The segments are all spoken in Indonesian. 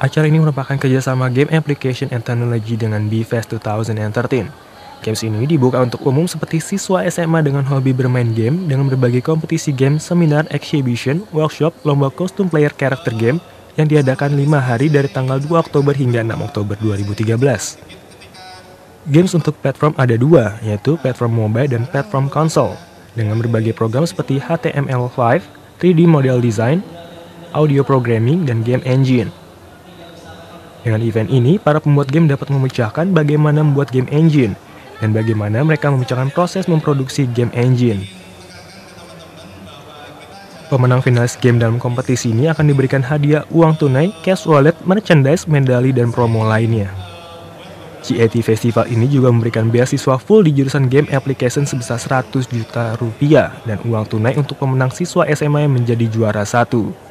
Acara ini merupakan kerjasama Game Application and Technology dengan BFest 2013. Games ini dibuka untuk umum seperti siswa SMA dengan hobi bermain game dengan berbagai kompetisi game, seminar, exhibition, workshop, lomba kostum player character game yang diadakan 5 hari dari tanggal 2 Oktober hingga 6 Oktober 2013. Games untuk platform ada dua, yaitu platform mobile dan platform konsol, dengan berbagai program seperti HTML5, 3D model design, audio programming, dan game engine. Dengan event ini, para pembuat game dapat memecahkan bagaimana membuat game engine, dan bagaimana mereka memecahkan proses memproduksi game engine. Pemenang finalis game dalam kompetisi ini akan diberikan hadiah uang tunai, cash wallet, merchandise, medali, dan promo lainnya. GAT Festival ini juga memberikan beasiswa full di jurusan Game Application sebesar 100 juta rupiah dan uang tunai untuk pemenang siswa SMA yang menjadi juara satu.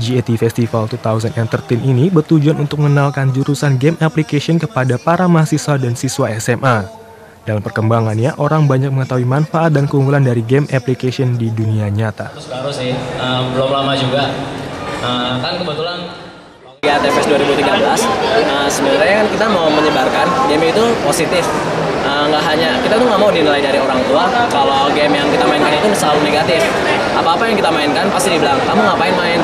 GAT Festival 2013 ini bertujuan untuk mengenalkan jurusan Game Application kepada para mahasiswa dan siswa SMA. Dalam perkembangannya, orang banyak mengetahui manfaat dan keunggulan dari game application di dunia nyata. Terus baru sih, um, belum lama juga. Uh, kan kebetulan di ATFS 2013 uh, sebenarnya kan kita mau menyebarkan game itu positif uh, nggak hanya kita tuh nggak mau dinilai dari orang tua kalau game yang kita mainkan itu selalu negatif apa apa yang kita mainkan pasti dibilang kamu ngapain main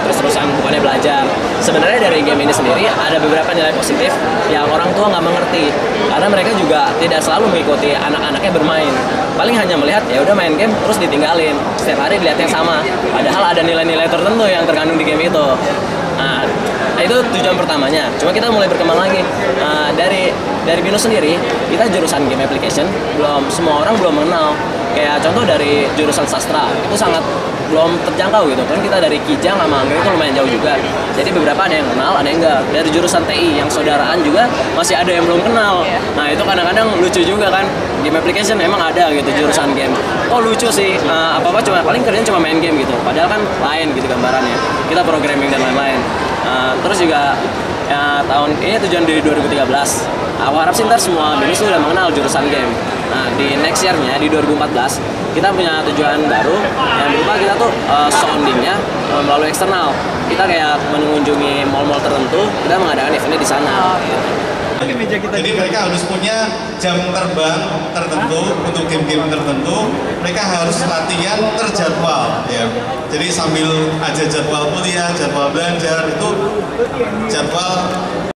belajar. Sebenarnya dari game ini sendiri ada beberapa nilai positif yang orang tua nggak mengerti. Karena mereka juga tidak selalu mengikuti anak-anaknya bermain. Paling hanya melihat ya udah main game terus ditinggalin. Setiap hari dilihat yang sama. Padahal ada nilai-nilai tertentu yang terkandung di game itu. Nah itu tujuan pertamanya. Cuma kita mulai berkembang lagi. Nah, dari dari Bino sendiri, kita jurusan game application. Belum semua orang belum mengenal. Kayak contoh dari jurusan sastra itu sangat belum terjangkau gitu. Kan kita dari Kijang sama Anggrek itu lumayan jauh juga. Jadi beberapa ada yang kenal ada yang enggak. Dari jurusan TI yang saudaraan juga masih ada yang belum kenal. Nah itu kadang-kadang lucu juga kan. Game application emang ada gitu jurusan game. Oh lucu sih. Uh, apa apa cuma paling kerjaan cuma main game gitu. Padahal kan lain gitu gambarannya. Kita programming dan lain-lain. Uh, terus juga ya, tahun ini tujuan di 2013 aku harap sih ntar semua Indonesia sudah mengenal jurusan game Nah, di next year-nya di 2014 kita punya tujuan baru yang berupa kita tuh uh, soundingnya uh, melalui eksternal. Kita kayak mengunjungi mall-mall tertentu, kita mengadakan eventnya di sana. Jadi mereka harus punya jam terbang tertentu untuk game-game tertentu. Mereka harus latihan terjadwal, ya. Jadi sambil ada jadwal kuliah, jadwal belajar itu jadwal